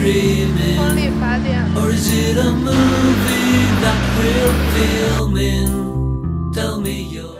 dreaming? Or is it a movie that we're filming? Tell me your.